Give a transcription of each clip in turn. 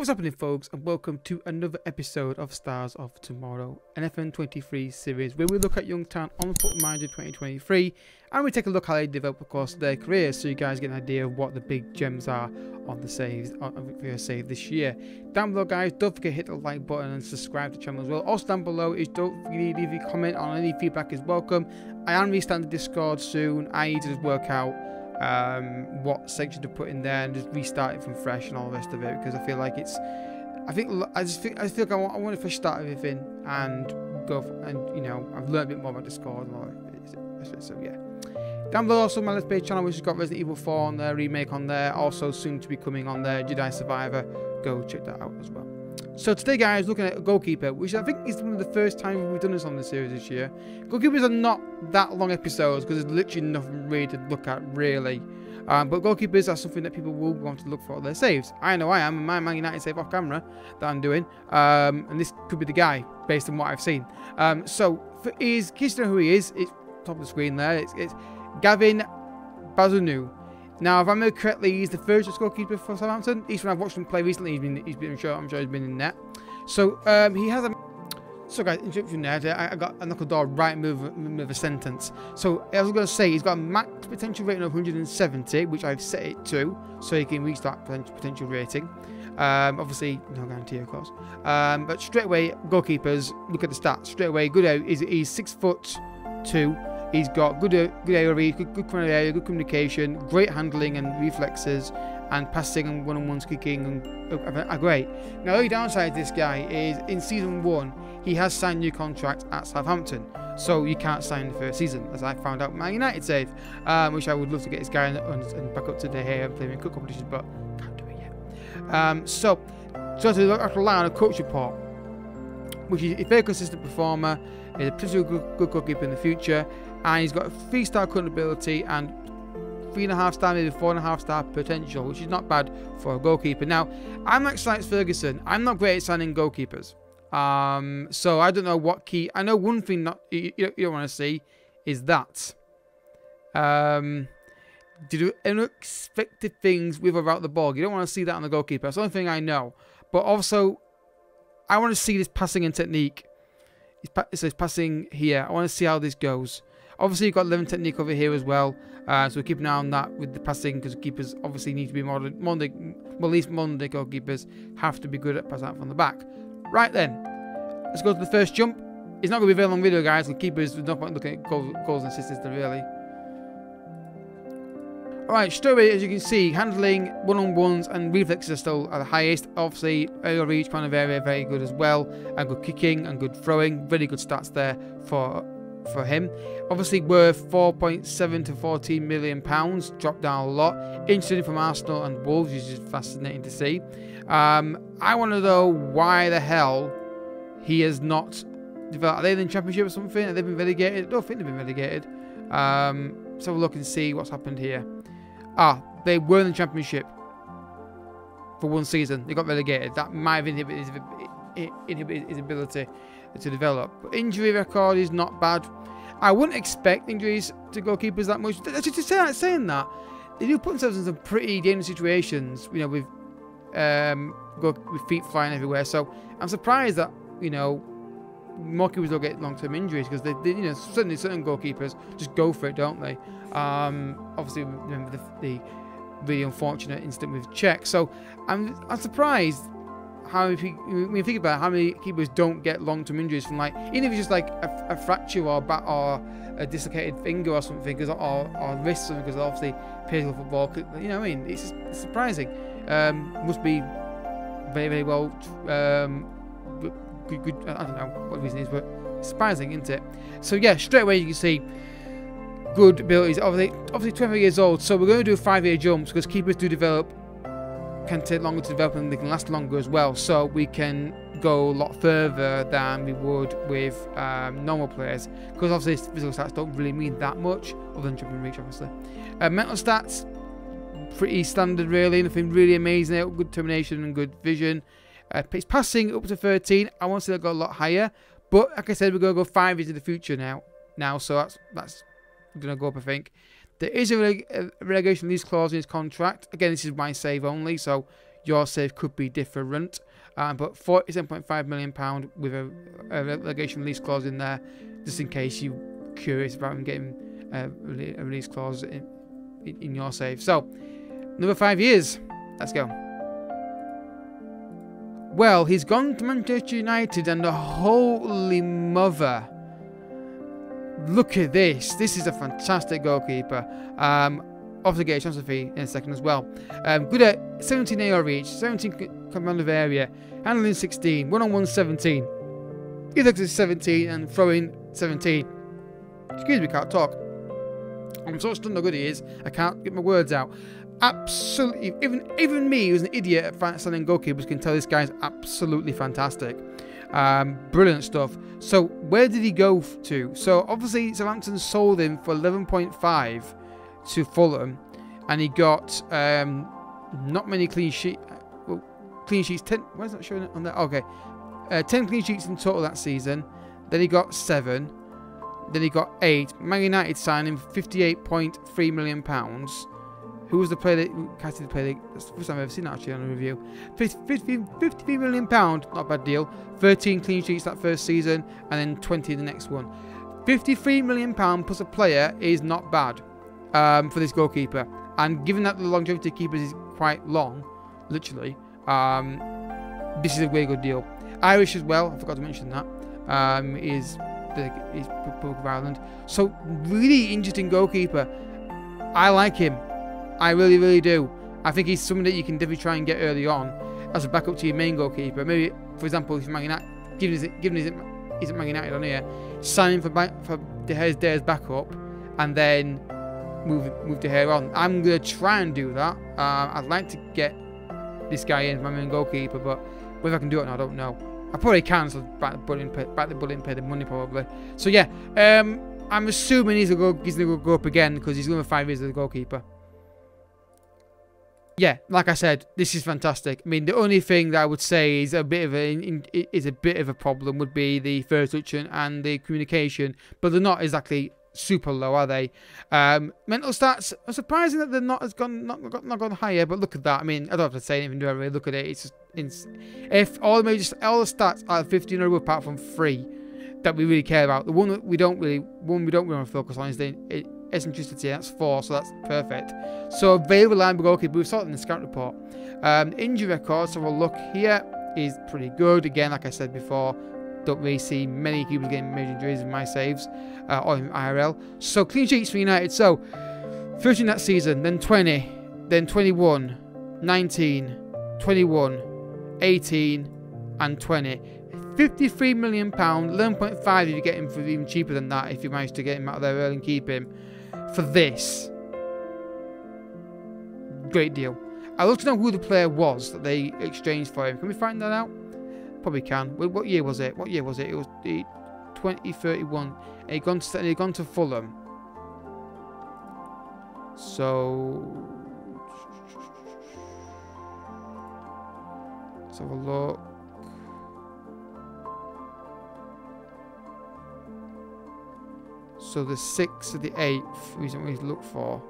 What's happening, folks, and welcome to another episode of Stars of Tomorrow, an FM23 series where we look at Youngstown on Foot Manager 2023 and we take a look how they develop, across their careers so you guys get an idea of what the big gems are on the saves on your save this year. Down below, guys, don't forget to hit the like button and subscribe to the channel as well. Also, down below is don't forget to leave a comment on any feedback is welcome. I am restarting the Discord soon. I need to just work out um, what section to put in there and just restart it from fresh and all the rest of it because I feel like it's I think I just feel, I feel like I want, I want to fresh start everything and go for, and you know I've learned a bit more about Discord and all that so yeah. Down below also my Let's Play channel which has got Resident Evil 4 on there remake on there also soon to be coming on there Jedi Survivor go check that out as well so today, guys, looking at goalkeeper, which I think is one of the first time we've done this on the series this year. Goalkeepers are not that long episodes because there's literally nothing really to look at, really. Um, but goalkeepers are something that people will want to look for their saves. I know I am, my Man United save off camera that I'm doing, um, and this could be the guy based on what I've seen. Um, so, for in case you know who he is, it's top of the screen there. It's, it's Gavin Bazunu. Now, if I remember correctly, he's the first goalkeeper for Southampton. He's when I've watched him play recently. He's been, he's been, I'm sure, I'm sure he's been in net. So um, he has a. So guys, interruption there. I, got a knuckle door right move with a sentence. So I was going to say he's got a max potential rating of 170, which I've set it to, so he can reach that potential rating. Um, obviously, no guarantee, of course. Um, but straight away, goalkeepers. Look at the stats. Straight away, good out. He's, he's six foot two. He's got good, uh, good area, good, good area, good communication, great handling and reflexes, and passing and one-on-ones kicking and uh, are great. Now, the only downside to this guy is in season one, he has signed new contract at Southampton, so you can't sign the first season, as I found out Man United said, um, which I would love to get this guy and, and back up to the hair and play in cup competitions, but can't do it yet. Um, so, so to look rely on a coach report, which is a very consistent performer, is a pretty good, good goalkeeper in the future, and he's got three star current ability and three and a half star, maybe four and a half star potential, which is not bad for a goalkeeper. Now, I'm like Sir Alex Ferguson. I'm not great at signing goalkeepers. Um, so I don't know what key. I know one thing not you, you don't want to see is that. Um, do unexpected things with or without the ball. You don't want to see that on the goalkeeper. That's the only thing I know. But also, I want to see this passing and technique. It's, it's passing here. I want to see how this goes. Obviously, you've got living technique over here as well. Uh, so keep an eye on that with the passing because keepers obviously need to be modern. modern well, at least modern day goalkeepers have to be good at passing out from the back. Right then, let's go to the first jump. It's not going to be a very long video, guys. The keepers, there's no point looking at goals, and assists, really. Alright, away, as you can see, handling one-on-ones and reflexes are still at the highest. Obviously, aerial reach, kind of area, very good as well. And good kicking and good throwing. Really good stats there for for him. Obviously worth 4.7 to 14 million pounds, dropped down a lot. Interesting from Arsenal and Wolves, which is fascinating to see. Um, I want to know why the hell he has not developed. Are they in the Championship or something? Have they been relegated? I don't think they've been relegated. Um, let's have a look and see what's happened here. Ah, they were in the Championship for one season. They got relegated. That might have inhibited his, inhibited his ability to develop. But injury record is not bad. I wouldn't expect injuries to goalkeepers that much. Just saying that, they do put themselves in some pretty dangerous situations, you know, with um, go with feet flying everywhere. So I'm surprised that you know more keepers don't get long-term injuries because they, they, you know, certainly certain goalkeepers just go for it, don't they? Um, obviously, remember the, the really unfortunate incident with Cech. So I'm I'm surprised how many when you think about it, how many keepers don't get long-term injuries from like even if it's just like a, a fracture or a or a dislocated finger or something because or, or wrist something because obviously painful football you know what I mean? It's, it's surprising. Um, must be very very well um, good, good I don't know what the reason is but surprising isn't it? So yeah straight away you can see good abilities. Obviously obviously 20 years old so we're going to do five year jumps because keepers do develop can take longer to develop and they can last longer as well. So we can go a lot further than we would with um, normal players because obviously physical stats don't really mean that much other than jumping reach obviously. Uh, mental stats, pretty standard really, nothing really amazing. Good termination and good vision. Uh, it's passing up to 13. I want to see that go a lot higher, but like I said, we're going to go five years in the future now. Now, so that's that's going to go up, I think. There is a, relegation release clause in his contract. Again, this is my save only, so your save could be different. Um, but 47.5 million pound with a, a, relegation release clause in there, just in case you're curious about him getting a, a release clause in, in, in your save. So, number five years. Let's go. Well, he's gone to Manchester United, and the holy mother. Look at this. This is a fantastic goalkeeper. Um, obviously get a transfer fee in a second as well. Um, good at 17 aerial reach, 17 command of area, handling 16, one on one 17. He looks at 17 and throwing 17. Excuse me, can't talk. I'm so stunned how good he is, I can't get my words out. Absolutely, even even me, who's an idiot at selling goalkeepers, can tell this guy's absolutely fantastic. Um, brilliant stuff. So, where did he go to? So, obviously, Southampton sold him for 11.5 to Fulham, and he got um, not many clean sheet, well, clean sheets. Ten. Why is that showing on there? Okay, uh, ten clean sheets in total that season. Then he got seven. Then he got eight. Man United signed him for 58.3 million pounds. Who was the player that casted the player? That's the first time I've ever seen that actually on a review. 50, 50, 53 million pound, not a bad deal. 13 clean sheets that first season, and then 20 the next one. 53 million pound plus a player is not bad um, for this goalkeeper. And given that the longevity of keepers is quite long, literally, um, this is a very good deal. Irish as well, I forgot to mention that, um, is the is Republic of Ireland. So really interesting goalkeeper. I like him. I really, really do. I think he's someone that you can definitely try and get early on as a backup to your main goalkeeper. Maybe, for example, if Man United, given his, given his, he's at Man United on here, sign him for for De Gea's backup, and then move move De Gea on. I'm gonna try and do that. Uh, I'd like to get this guy in my main goalkeeper, but whether I can do it, I don't know. I probably can, so back the bullet, pay, back the bullet and pay the money probably. So yeah, um, I'm assuming he's gonna go, he's gonna go up again because he's gonna five years as a goalkeeper. Yeah, like I said, this is fantastic. I mean, the only thing that I would say is a bit of a is a bit of a problem would be the first touch and the communication, but they're not exactly super low, are they? Um, mental stats surprising that they're not as gone not, not, not gone higher. But look at that. I mean, I don't have to say anything. I really look at it? It's just if all the major all the stats are 15 or above, apart from three that we really care about. The one that we don't really one we don't really want to focus on is the eccentricity. That's four, so that's perfect. So available line goalkeeper. We've saw it in the scout report. Um, injury record. So we'll look here is pretty good. Again, like I said before, don't really see many keepers getting major injuries in my saves uh, or in IRL. So clean sheets for United. So 13 that season, then 20, then 21, 19, 21, 18, and 20. 53 million pound, 11.5 if you get him for even cheaper than that if you manage to get him out of there early and keep him for this. Great deal. I'd love to know who the player was that they exchanged for him. Can we find that out? Probably can. What year was it? What year was it? It was the 2031. And he'd gone to, he'd gone to Fulham. So let's have a look. So the 6th of the 8th, reason we look for.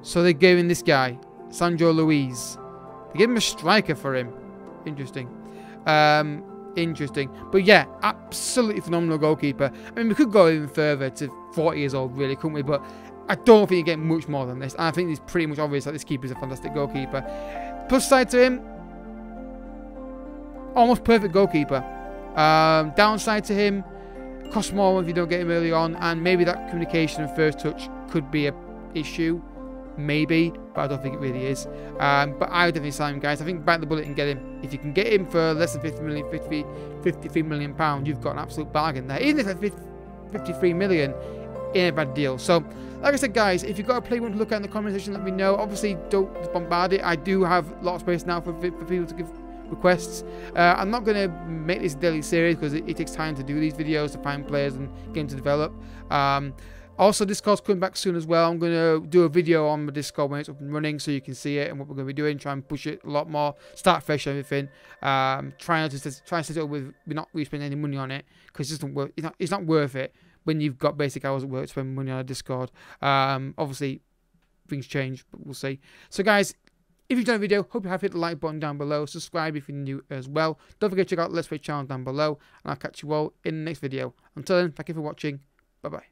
So they gave him this guy, Sanjo Luiz. They gave him a striker for him. Interesting. Um, interesting. But yeah, absolutely phenomenal goalkeeper. I mean, we could go even further to 40 years old, really, couldn't we? But I don't think you get much more than this. I think it's pretty much obvious that this keeper is a fantastic goalkeeper. Plus side to him, almost perfect goalkeeper. Um, downside to him, costs more if you don't get him early on, and maybe that communication and first touch could be a issue maybe, but I don't think it really is. Um, but I would definitely sign him, guys. I think bite the bullet and get him. If you can get him for less than 50 million, 50, 53 million pounds, you've got an absolute bargain there. Even if it's 53 million, in a bad deal. So, like I said, guys, if you've got a play you want to look at in the comment section, let me know. Obviously, don't bombard it. I do have a lot of space now for, for people to give requests. Uh, I'm not going to make this daily series because it, it, takes time to do these videos, to find players and them to develop. Um, also, Discord's coming back soon as well. I'm going to do a video on my Discord when it's up and running so you can see it and what we're going to be doing. Try and push it a lot more. Start fresh everything. Um, try not to try and set it up with we're not we spend any money on it because it's not worth it's not, it's not worth it when you've got basic hours at work to spend money on a Discord. Um, obviously things change, but we'll see. So guys, If you enjoyed the video, hope you have hit the like button down below, subscribe if you're new as well. Don't forget to check out Let's Play channel down below, and I'll catch you all in the next video. Until then, thank you for watching, bye bye.